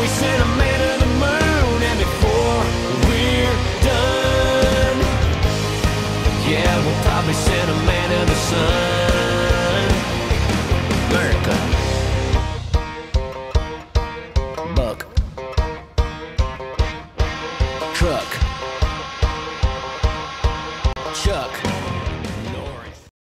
we sent a man to the moon, and before we're done, yeah, we'll probably send a man to the sun. America. Buck. Chuck.